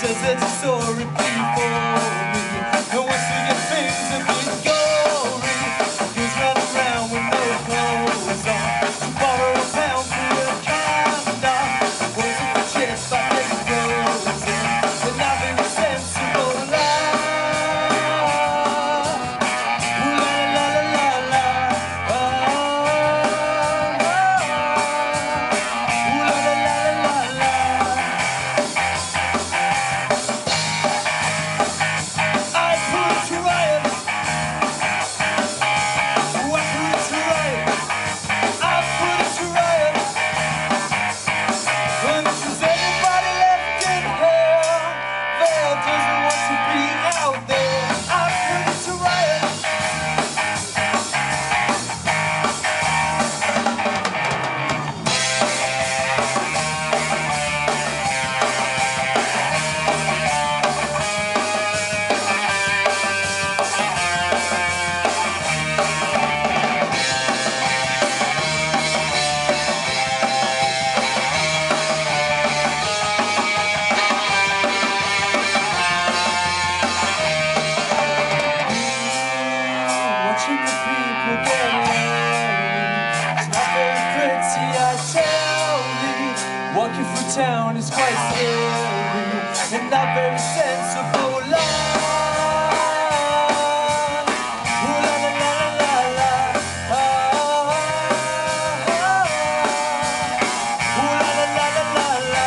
says that a so through town is quite scary and not very sensible. La, Ooh, la la la la la ah, ah, ah. Ooh, la la la la la la.